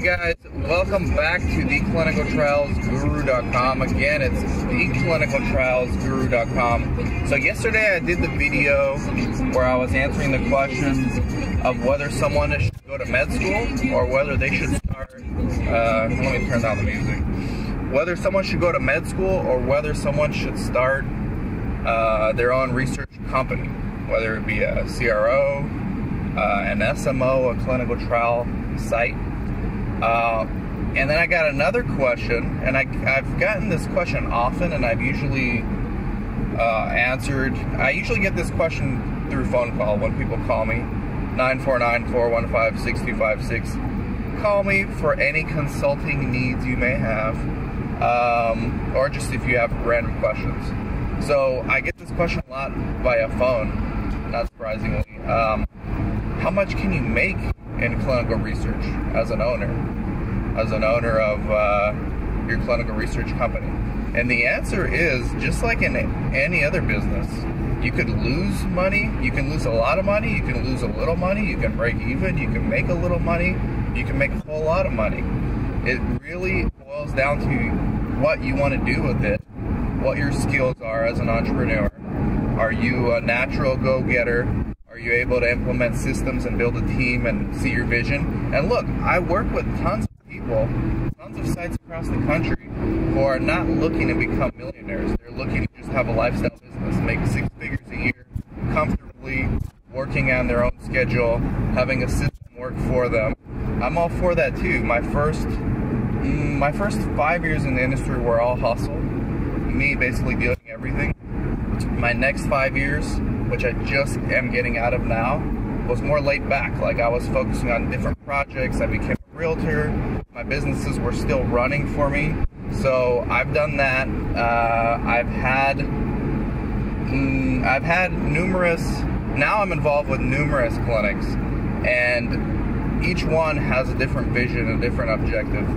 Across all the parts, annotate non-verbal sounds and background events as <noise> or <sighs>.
guys, welcome back to theclinicaltrialsguru.com. Again, it's theclinicaltrialsguru.com. So yesterday I did the video where I was answering the questions of whether someone should go to med school or whether they should start, uh, let me turn down the music. Whether someone should go to med school or whether someone should start uh, their own research company, whether it be a CRO, uh, an SMO, a clinical trial site. Uh, and then I got another question, and I, have gotten this question often, and I've usually uh, answered. I usually get this question through phone call when people call me 949 415 6256. Call me for any consulting needs you may have, um, or just if you have random questions. So I get this question a lot via phone, not surprisingly. Um, how much can you make in clinical research as an owner, as an owner of uh, your clinical research company? And the answer is just like in any other business, you could lose money, you can lose a lot of money, you can lose a little money, you can break even, you can make a little money, you can make a whole lot of money. It really boils down to what you want to do with it, what your skills are as an entrepreneur. Are you a natural go getter? You able to implement systems and build a team and see your vision? And look, I work with tons of people, tons of sites across the country who are not looking to become millionaires. They're looking to just have a lifestyle business, make six figures a year, comfortably, working on their own schedule, having a system work for them. I'm all for that too. My first, mm, my first five years in the industry were all hustle. Me basically doing everything. My next five years which I just am getting out of now, was more laid back. Like I was focusing on different projects. I became a realtor. My businesses were still running for me. So I've done that. Uh, I've had, mm, I've had numerous. Now I'm involved with numerous clinics, and each one has a different vision, a different objective.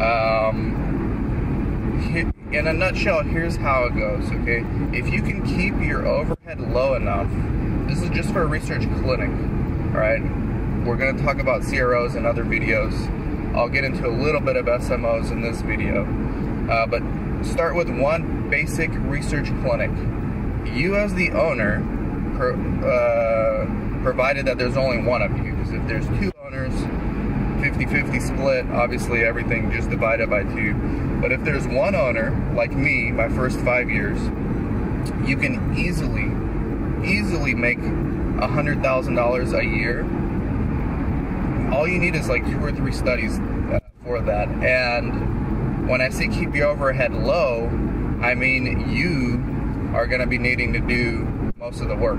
Um, in a nutshell, here's how it goes, okay? If you can keep your low enough, this is just for a research clinic, right? We're gonna talk about CROs in other videos. I'll get into a little bit of SMOs in this video. Uh, but start with one basic research clinic. You as the owner, uh, provided that there's only one of you, because if there's two owners, 50-50 split, obviously everything just divided by two. But if there's one owner, like me, my first five years, you can easily, easily make a $100,000 a year. All you need is like two or three studies uh, for that. And when I say keep your overhead low, I mean you are gonna be needing to do most of the work.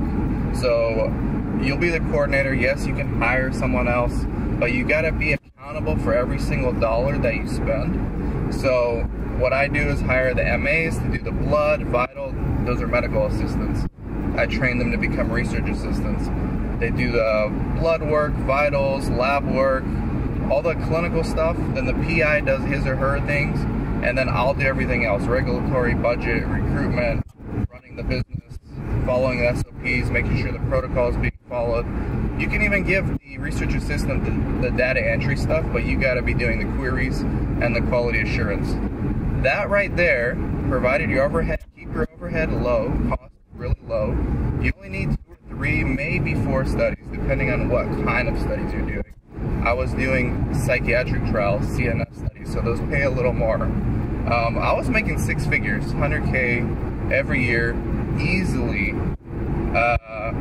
So you'll be the coordinator. Yes, you can hire someone else, but you gotta be accountable for every single dollar that you spend. So what I do is hire the MAs to do the blood, vital, those are medical assistants. I train them to become research assistants. They do the blood work, vitals, lab work, all the clinical stuff. Then the PI does his or her things, and then I'll do everything else, regulatory, budget, recruitment, running the business, following the SOPs, making sure the protocol is being followed. You can even give the research assistant the, the data entry stuff, but you gotta be doing the queries and the quality assurance. That right there, provided your overhead, keep your overhead low, really low, you only need two or three, maybe four studies, depending on what kind of studies you're doing. I was doing psychiatric trials, CNS studies, so those pay a little more. Um, I was making six figures, 100K every year, easily. Uh,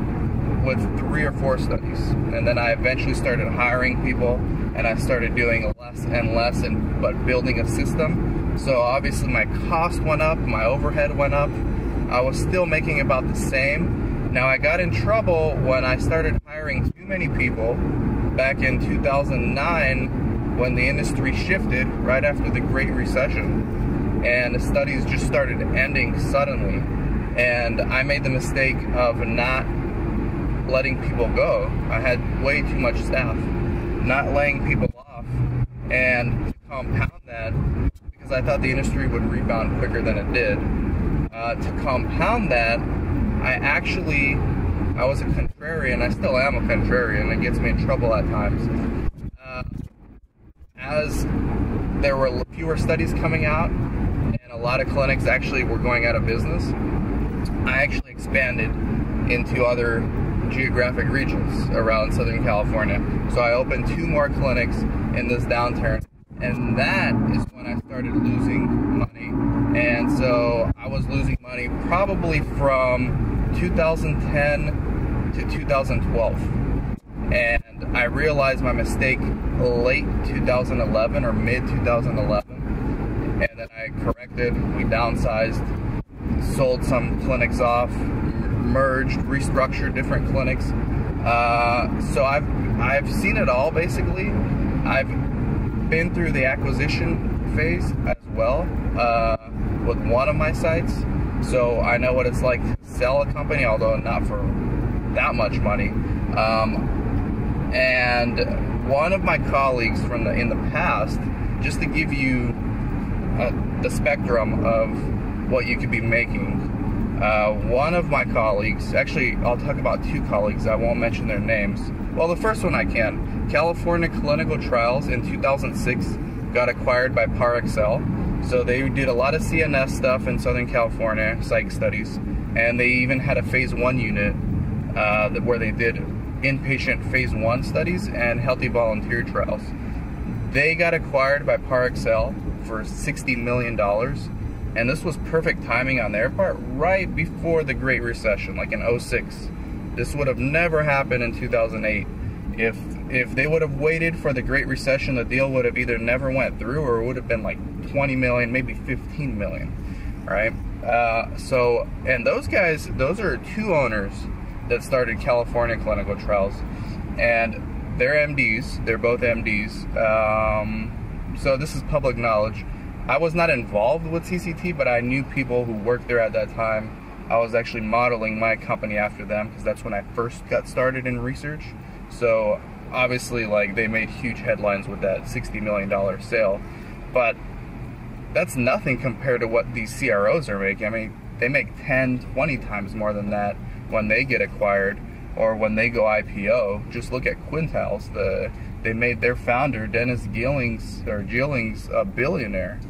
with three or four studies. And then I eventually started hiring people and I started doing less and less and but building a system. So obviously my cost went up, my overhead went up. I was still making about the same. Now I got in trouble when I started hiring too many people back in 2009 when the industry shifted right after the Great Recession. And the studies just started ending suddenly. And I made the mistake of not letting people go. I had way too much staff, not laying people off, and to compound that, because I thought the industry would rebound quicker than it did, uh, to compound that, I actually, I was a contrarian, I still am a contrarian, it gets me in trouble at times. Uh, as there were fewer studies coming out and a lot of clinics actually were going out of business, I actually expanded into other geographic regions around Southern California. So I opened two more clinics in this downturn, and that is when I started losing money. Was losing money probably from 2010 to 2012. And I realized my mistake late 2011 or mid 2011. And then I corrected, we downsized, sold some clinics off, merged, restructured different clinics. Uh, so I've I've seen it all basically. I've been through the acquisition phase as well uh, with one of my sites, so I know what it's like to sell a company, although not for that much money. Um, and one of my colleagues from the in the past, just to give you uh, the spectrum of what you could be making uh, one of my colleagues, actually, I'll talk about two colleagues, I won't mention their names. Well, the first one I can. California Clinical Trials in 2006 got acquired by Parexel. So they did a lot of CNS stuff in Southern California, psych studies, and they even had a phase one unit uh, where they did inpatient phase one studies and healthy volunteer trials. They got acquired by Parexel for $60 million and this was perfect timing on their part right before the Great Recession, like in 06. This would have never happened in 2008. If if they would have waited for the Great Recession, the deal would have either never went through or would have been like 20 million, maybe 15 million, right? Uh, so, and those guys, those are two owners that started California clinical trials, and they're MDs. They're both MDs. Um, so this is public knowledge. I was not involved with CCT, but I knew people who worked there at that time. I was actually modeling my company after them because that's when I first got started in research. So obviously, like they made huge headlines with that $60 million sale, but that's nothing compared to what these CROs are making. I mean, they make 10, 20 times more than that when they get acquired or when they go IPO. Just look at Quintiles. The they made their founder Dennis Gillings or Gillings a billionaire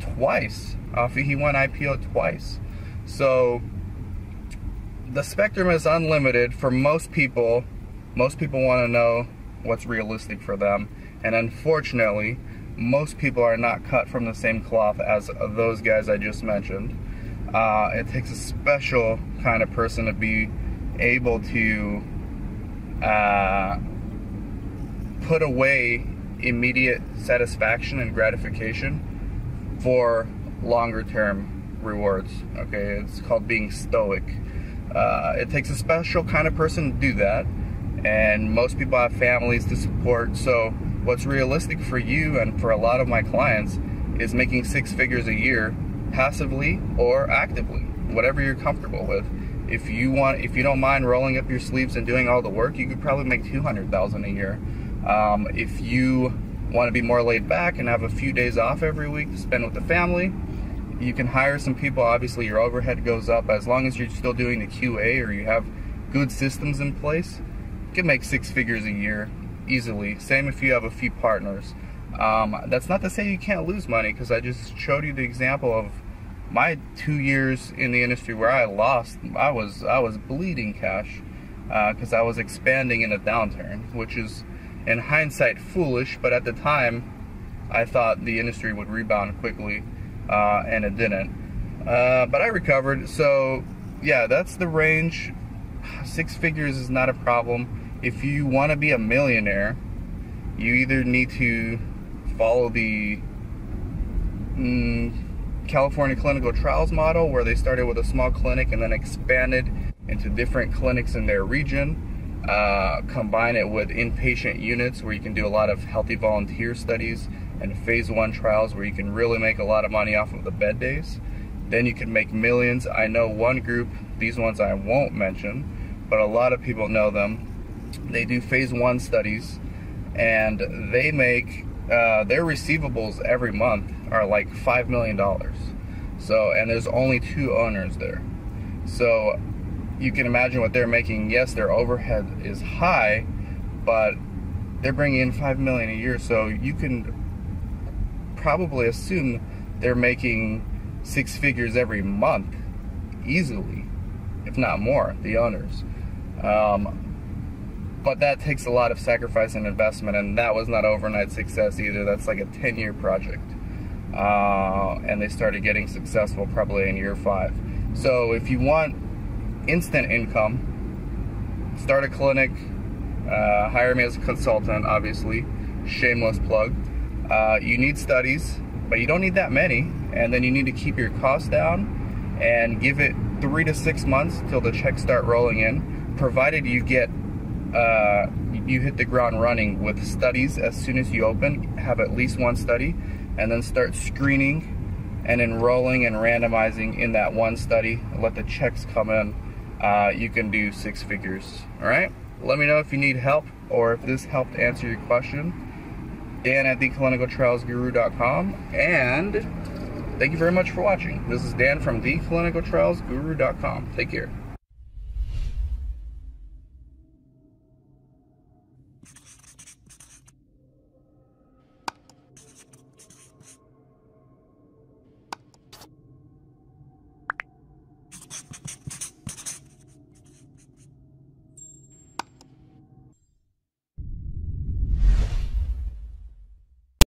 twice. He went IPO twice. So the spectrum is unlimited for most people. Most people want to know what's realistic for them. And unfortunately, most people are not cut from the same cloth as those guys I just mentioned. Uh, it takes a special kind of person to be able to uh, put away immediate satisfaction and gratification for longer term rewards. Okay, it's called being stoic. Uh, it takes a special kind of person to do that, and most people have families to support. So, what's realistic for you and for a lot of my clients is making six figures a year passively or actively, whatever you're comfortable with. If you want, if you don't mind rolling up your sleeves and doing all the work, you could probably make 200,000 a year. Um, if you want to be more laid back and have a few days off every week to spend with the family, you can hire some people. Obviously, your overhead goes up as long as you're still doing the QA or you have good systems in place. Can make six figures a year easily. Same if you have a few partners. Um, that's not to say you can't lose money because I just showed you the example of my two years in the industry where I lost. I was I was bleeding cash because uh, I was expanding in a downturn, which is in hindsight foolish, but at the time I thought the industry would rebound quickly, uh, and it didn't. Uh, but I recovered, so yeah, that's the range. <sighs> Six figures is not a problem. If you want to be a millionaire, you either need to follow the mm, California clinical trials model, where they started with a small clinic and then expanded into different clinics in their region uh, combine it with inpatient units where you can do a lot of healthy volunteer studies and phase one trials where you can really make a lot of money off of the bed days. Then you can make millions. I know one group, these ones I won't mention, but a lot of people know them. They do phase one studies and they make uh, their receivables every month are like $5 million. So, and there's only two owners there. So you can imagine what they're making. Yes, their overhead is high, but they're bringing in five million a year. So you can probably assume they're making six figures every month, easily, if not more, the owners. Um, but that takes a lot of sacrifice and investment, and that was not overnight success either. That's like a 10 year project. Uh, and they started getting successful probably in year five. So if you want instant income, start a clinic, uh, hire me as a consultant, obviously, shameless plug. Uh, you need studies, but you don't need that many, and then you need to keep your costs down and give it three to six months till the checks start rolling in, provided you get uh, you hit the ground running with studies as soon as you open, have at least one study, and then start screening and enrolling and randomizing in that one study. Let the checks come in. Uh, you can do six figures. All right. Let me know if you need help or if this helped answer your question. Dan at theclinicaltrialsguru.com and thank you very much for watching. This is Dan from theclinicaltrialsguru.com. Take care.